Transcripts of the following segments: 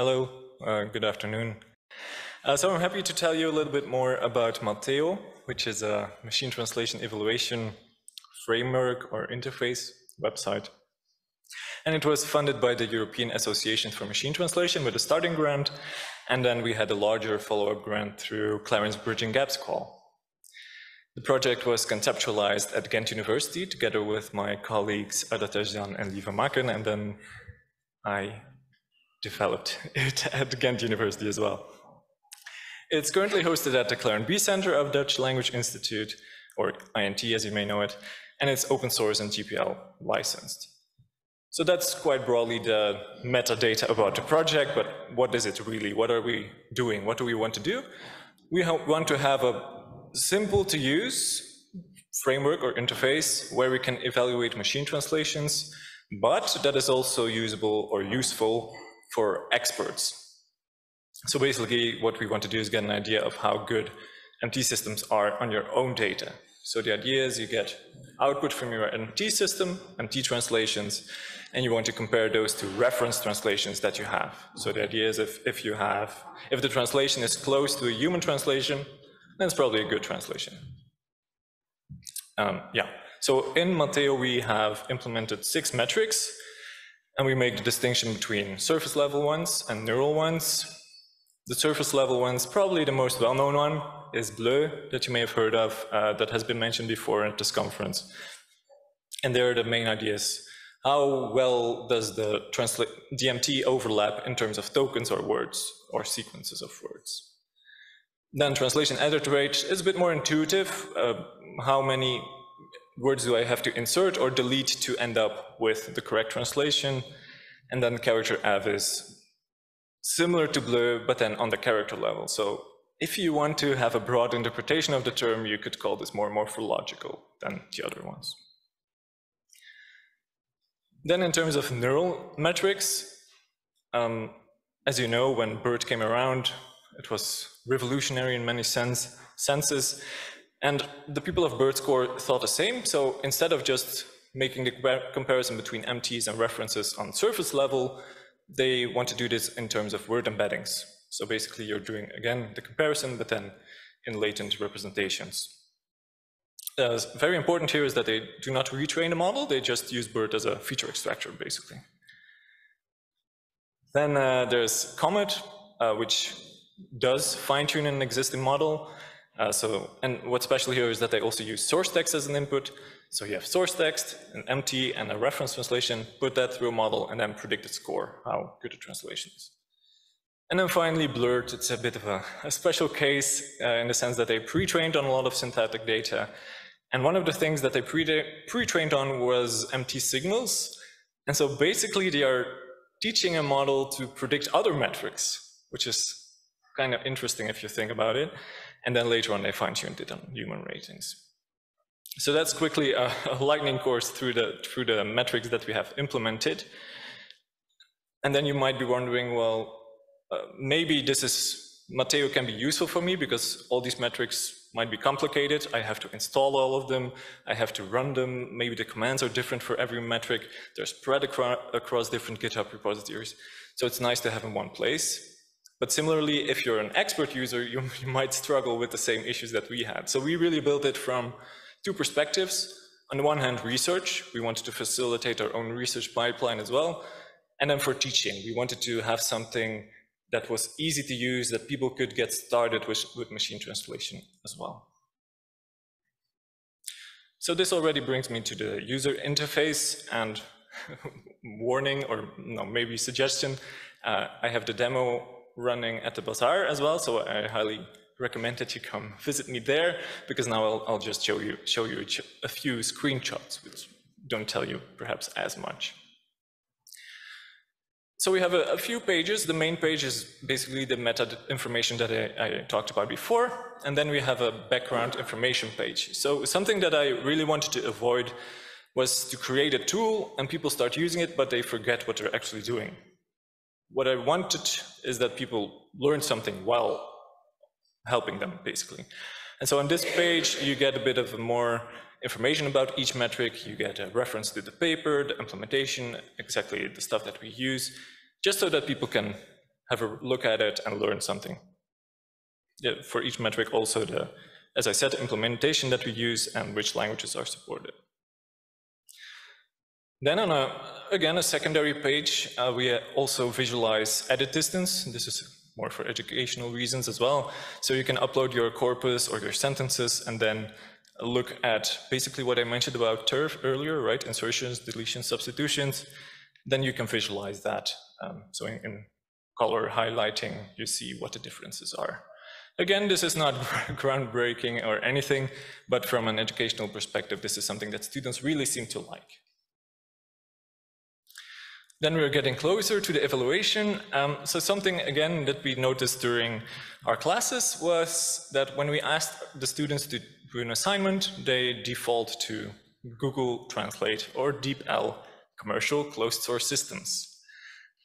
Hello, uh, good afternoon. Uh, so I'm happy to tell you a little bit more about Mateo, which is a machine translation evaluation framework or interface website. And it was funded by the European Association for Machine Translation with a starting grant, and then we had a larger follow-up grant through CLARIN's Bridging Gaps call. The project was conceptualized at Ghent University together with my colleagues Arda and Lieve Macken, and then I developed it at Ghent University as well. It's currently hosted at the CLARIN B Center of Dutch Language Institute, or INT as you may know it, and it's open source and GPL licensed. So that's quite broadly the metadata about the project, but what is it really? What are we doing? What do we want to do? We want to have a simple to use framework or interface where we can evaluate machine translations, but that is also usable or useful for experts. So basically what we want to do is get an idea of how good MT systems are on your own data. So the idea is you get output from your MT system, MT translations, and you want to compare those to reference translations that you have. So the idea is if, if you have, if the translation is close to a human translation, then it's probably a good translation. Um, yeah, so in Mateo we have implemented six metrics, and we make the distinction between surface level ones and neural ones. The surface level ones, probably the most well-known one, is Bleu, that you may have heard of, uh, that has been mentioned before at this conference. And there are the main ideas. How well does the DMT overlap in terms of tokens or words or sequences of words? Then translation edit rate is a bit more intuitive. Uh, how many words do I have to insert or delete to end up with the correct translation? And then chrF is similar to Bleu, but then on the character level. So if you want to have a broad interpretation of the term, you could call this more morphological than the other ones. Then in terms of neural metrics, um, as you know, when BERT came around, it was revolutionary in many sense, senses. And the people of BERTScore thought the same. So instead of just making the comparison between MTs and references on surface level, they want to do this in terms of word embeddings. So basically you're doing, again, the comparison, but then in latent representations. Uh, very important here is that they do not retrain the model, they just use BERT as a feature extractor, basically. Then uh, there's Comet, uh, which does fine-tune an existing model. Uh, so, and what's special here is that they also use source text as an input. So you have source text, an MT, and a reference translation, put that through a model, and then predict the score, how good the translation is. And then finally, BLEURT, it's a bit of a, a special case uh, in the sense that they pre-trained on a lot of synthetic data. And one of the things that they pre-trained on was MT signals. And so basically they are teaching a model to predict other metrics, which is kind of interesting if you think about it. And then later on they fine-tuned it on human ratings. So that's quickly a, a lightning course through the, through the metrics that we have implemented. And then you might be wondering, well, uh, maybe this is, Mateo can be useful for me because all these metrics might be complicated. I have to install all of them. I have to run them. Maybe the commands are different for every metric. They're spread acro across different GitHub repositories. So it's nice to have in one place. But similarly, if you're an expert user, you, you might struggle with the same issues that we had. So we really built it from two perspectives. On the one hand, research. We wanted to facilitate our own research pipeline as well. And then for teaching, we wanted to have something that was easy to use, that people could get started with, with machine translation as well. So this already brings me to the user interface and warning or no, maybe suggestion. Uh, I have the demo running at the bazaar as well, so I highly recommend that you come visit me there because now I'll, I'll just show you, show you a few screenshots which don't tell you perhaps as much. So we have a, a, few pages. The main page is basically the meta information that I, I, talked about before. And then we have a background information page. So something that I really wanted to avoid was to create a tool and people start using it, but they forget what they're actually doing. What I wanted is that people learn something while helping them, basically. And so on this page, you get a bit of more information about each metric, you get a reference to the paper, the implementation, exactly the stuff that we use, just so that people can have a look at it and learn something. For each metric also the, as I said, implementation that we use and which languages are supported. Then on a, again, a secondary page, uh, we also visualize edit distance. This is more for educational reasons as well. So you can upload your corpus or your sentences and then look at basically what I mentioned about TER earlier, right? Insertions, deletions, substitutions. Then you can visualize that. Um, so in, in color highlighting, you see what the differences are. Again, this is not groundbreaking or anything, but from an educational perspective, this is something that students really seem to like. Then we're getting closer to the evaluation. Um, so something, again, that we noticed during our classes was that when we asked the students to do an assignment, they default to Google Translate or DeepL, commercial closed source systems.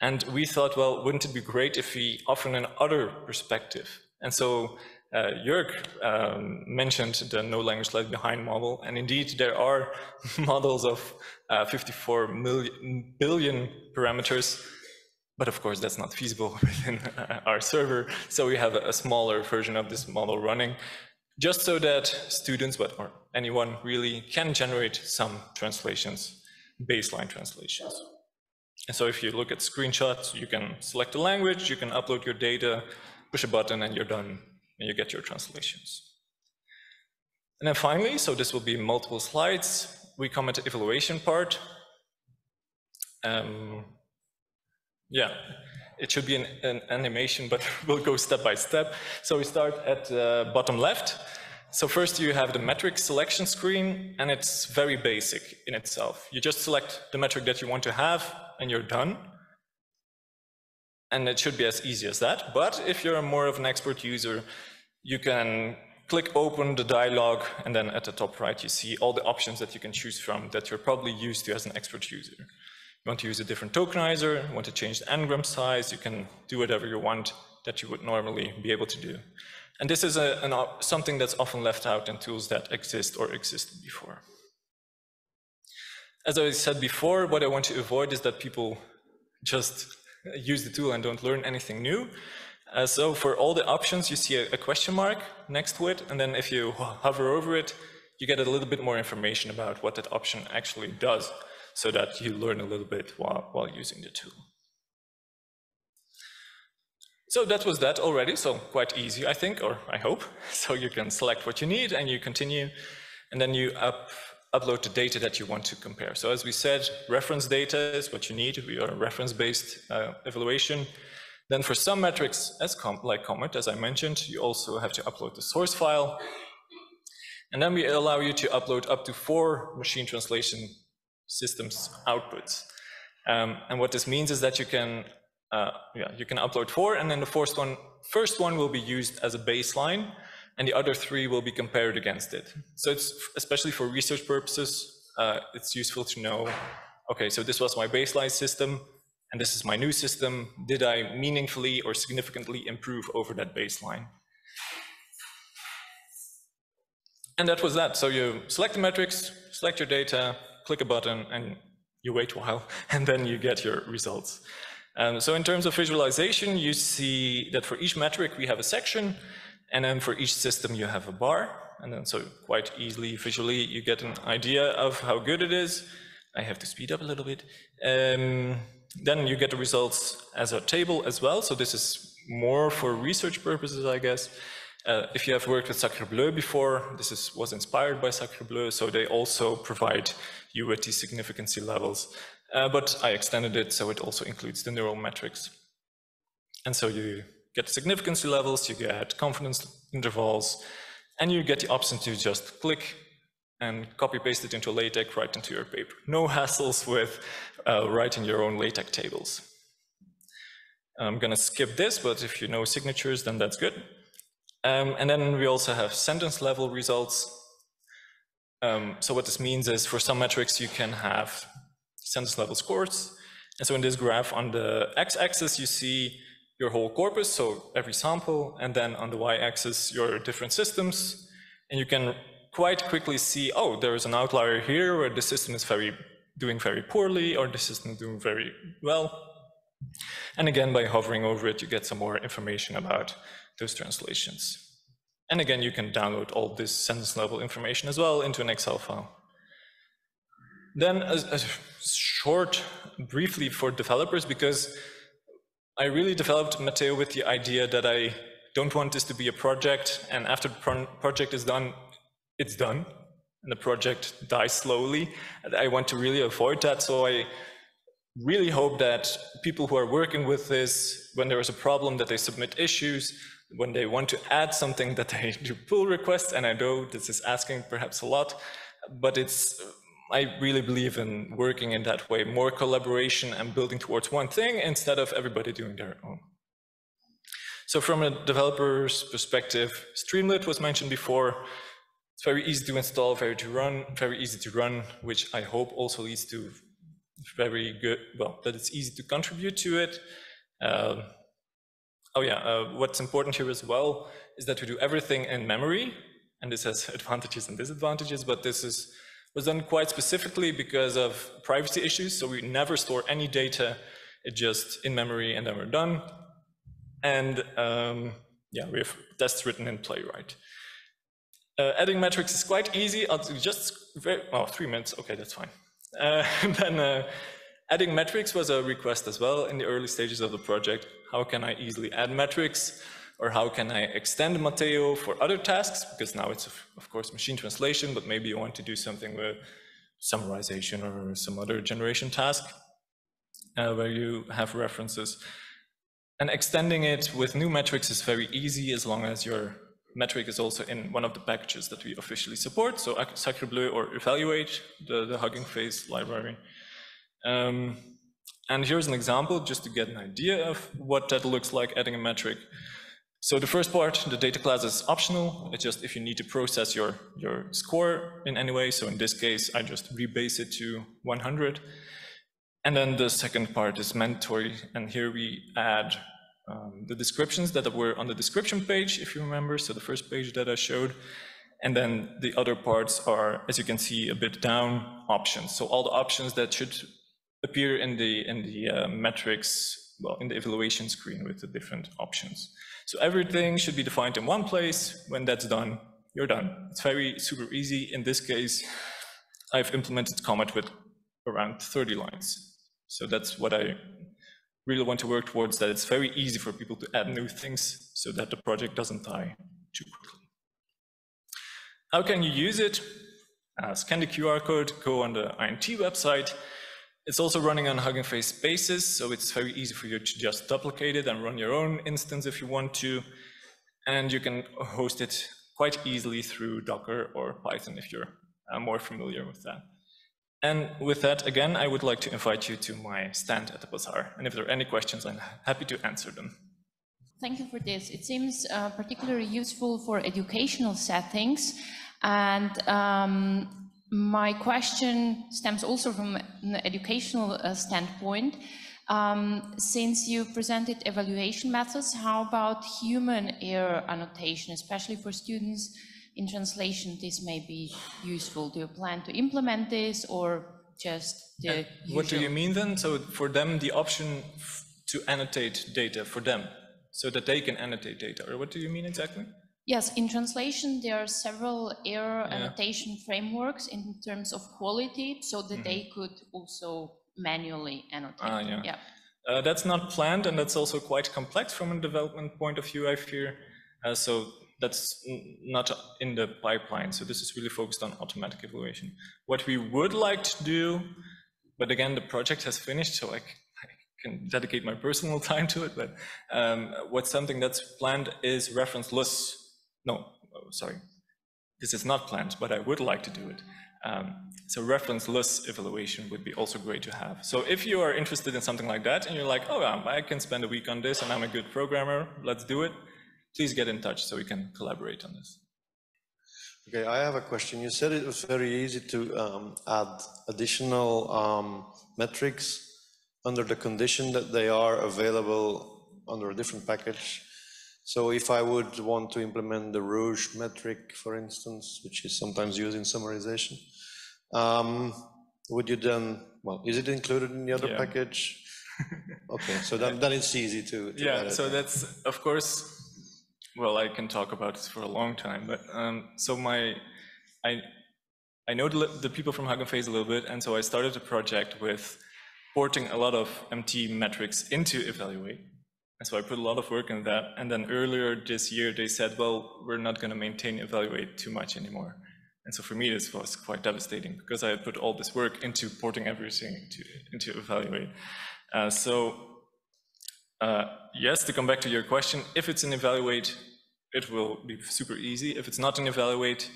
And we thought, well, wouldn't it be great if we offered an other perspective? And so uh, Jörg um, mentioned the no language left behind model, and indeed there are models of uh, 54 million, billion parameters, but of course that's not feasible within our server, so we have a, smaller version of this model running, just so that students, but or anyone really, can generate some translations, baseline translations. And so if you look at screenshots, you can select a language, you can upload your data, push a button, and you're done and you get your translations. And then finally, so this will be multiple slides, we come at the evaluation part. Um, yeah, it should be an, an, animation, but we'll go step by step. So we start at the bottom left. So first you have the metric selection screen, and it's very basic in itself. You just select the metric that you want to have, and you're done. And it should be as easy as that. But if you're more of an expert user, you can click open the dialog, and then at the top right, you see all the options that you can choose from that you're probably used to as an expert user. You want to use a different tokenizer, you want to change the n-gram size, you can do whatever you want that you would normally be able to do. And this is a, an, something that's often left out in tools that exist or existed before. As I said before, what I want to avoid is that people just use the tool and don't learn anything new. Uh, so for all the options, you see a, a, question mark next to it, and then if you hover over it, you get a little bit more information about what that option actually does, so that you learn a little bit while, while using the tool. So that was that already, so quite easy, I think, or I hope. So you can select what you need, and you continue, and then you up, upload the data that you want to compare. So as we said, reference data is what you need. We are a reference-based uh, evaluation. Then for some metrics, as com like Comet, as I mentioned, you also have to upload the source file. And then we allow you to upload up to four machine translation systems outputs. Um, and what this means is that you can, uh, yeah, you can upload four, and then the first one, first one will be used as a baseline, and the other three will be compared against it. So it's especially for research purposes, uh, it's useful to know, okay, so this was my baseline system, and this is my new system, did I meaningfully or significantly improve over that baseline? And that was that. So you select the metrics, select your data, click a button, and you wait a while, and then you get your results. Um, so in terms of visualization, you see that for each metric we have a section, and then for each system you have a bar, and then so quite easily visually you get an idea of how good it is. I have to speed up a little bit. Um, then you get the results as a table as well. So this is more for research purposes, I guess. Uh, if you have worked with Sacrebleu before, this is, was inspired by Sacrebleu, so they also provide you with these significancy levels. Uh, but I extended it so it also includes the neural metrics. And so you get significancy levels, you get confidence intervals, and you get the option to just click and copy paste it into LaTeX right into your paper. No hassles with uh, writing your own LaTeX tables. I'm going to skip this, but if you know signatures, then that's good. Um, and then we also have sentence level results. Um, so what this means is for some metrics, you can have sentence level scores. And so in this graph on the x-axis, you see your whole corpus, so every sample, and then on the y-axis, your different systems. And you can quite quickly see, oh, there is an outlier here where the system is very doing very poorly or the system doing very well. And again, by hovering over it, you get some more information about those translations. And again, you can download all this sentence level information as well into an Excel file. Then a, a short, briefly for developers, because I really developed Mateo with the idea that I don't want this to be a project, and after the pro project is done, it's done, and the project dies slowly. I want to really avoid that, so I really hope that people who are working with this, when there is a problem, that they submit issues, when they want to add something, that they do pull requests, and I know this is asking perhaps a lot, but it's I really believe in working in that way, more collaboration and building towards one thing instead of everybody doing their own. So from a developer's perspective, Streamlit was mentioned before. It's very easy to install, very to run, very easy to run, which I hope also leads to very good, well, that it's easy to contribute to it. Um, oh yeah, uh, what's important here as well is that we do everything in memory, and this has advantages and disadvantages, but this is was done quite specifically because of privacy issues. So we never store any data, it just in memory and then we're done. And um, yeah, we have tests written in Playwright. Uh, adding metrics is quite easy. I'll just very, oh, three minutes. Okay, that's fine. Uh, then uh, adding metrics was a request as well in the early stages of the project. How can I easily add metrics? Or how can I extend Mateo for other tasks? Because now it's, of course, machine translation, but maybe you want to do something with summarization or some other generation task uh, where you have references. And extending it with new metrics is very easy as long as your metric is also in one of the packages that we officially support, so Sacrebleu or Evaluate, the, the Hugging Face library. Um, and here's an example just to get an idea of what that looks like adding a metric. So the first part, the data class is optional. It's just if you need to process your, your score in any way. So in this case, I just rebase it to 100. And then the second part is mandatory. And here we add um, the descriptions that were on the description page, if you remember. So the first page that I showed. And then the other parts are, as you can see, a bit down options. So all the options that should appear in the, in the uh, metrics, well, in the evaluation screen with the different options. So everything should be defined in one place. When that's done, you're done. It's very super easy. In this case, I've implemented Comet with around 30 lines. So that's what I really want to work towards, that it's very easy for people to add new things so that the project doesn't die too quickly. How can you use it? Scan the QR code, go on the INT website, it's also running on Hugging Face Spaces, so it's very easy for you to just duplicate it and run your own instance if you want to. And you can host it quite easily through Docker or Python if you're uh, more familiar with that. And with that, again, I would like to invite you to my stand at the Bazaar. And if there are any questions, I'm happy to answer them. Thank you for this. It seems uh, particularly useful for educational settings. And um, my question stems also from an educational uh, standpoint. Um, since you presented evaluation methods, how about human error annotation, especially for students in translation, this may be useful. Do you plan to implement this or just the What do you mean then? So for them, the option to annotate data for them, so that they can annotate data, or what do you mean exactly? Yes, in translation, there are several error yeah. annotation frameworks in terms of quality so that mm -hmm. they could also manually annotate. Ah, yeah. yeah. Uh, that's not planned, and that's also quite complex from a development point of view, I fear. Uh, so that's not in the pipeline. So this is really focused on automatic evaluation. What we would like to do, but again, the project has finished, so I can dedicate my personal time to it, but um, what's something that's planned is reference-less no, sorry, this is not planned, but I would like to do it. Um, so reference-less evaluation would be also great to have. So if you are interested in something like that and you're like, oh, um, I can spend a week on this and I'm a good programmer, let's do it, please get in touch so we can collaborate on this. Okay, I have a question. You said it was very easy to um, add additional um, metrics under the condition that they are available under a different package so if I would want to implement the Rouge metric, for instance, which is sometimes used in summarization, um, would you then, well, is it included in the other yeah. package? Okay, so then, then it's easy to. to Yeah, so that's, of course, well, I can talk about this for a long time, but, um, so my, I, I know the, the people from Hugging Face a little bit, and so I started a project with porting a lot of MT metrics into Evaluate. And so I put a lot of work in that, and then earlier this year, they said, well, we're not gonna maintain Evaluate too much anymore. And so for me, this was quite devastating, because I had put all this work into porting everything to, into Evaluate. Uh, so uh, Yes, to come back to your question, if it's an evaluate, it will be super easy. If it's not an evaluate,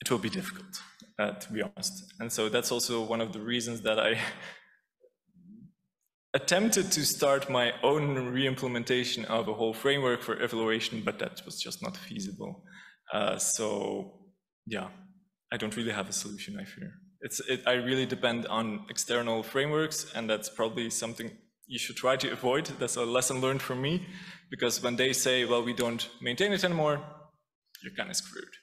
it will be difficult, uh, to be honest. And so that's also one of the reasons that I attempted to start my own re-implementation of a whole framework for evaluation, but that was just not feasible. Uh, So yeah, I don't really have a solution, I fear. It's, it, I really depend on external frameworks, and that's probably something you should try to avoid. That's a lesson learned from me, because when they say, well, we don't maintain it anymore, you're kind of screwed.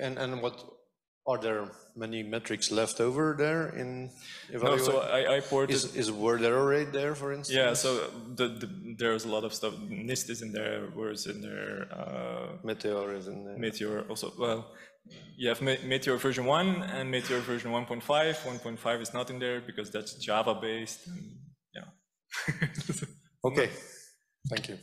And, and what, are there many metrics left over there in No, so I, I ported, Is, is word error rate there, for instance? yeah, so the, the, there's a lot of stuff. NIST is in there, words in there, uh, Meteor is in there. Meteor also, well, you have Meteor version 1 and Meteor version 1.5. 1.5 is not in there because that's Java based. Yeah. Okay, thank you.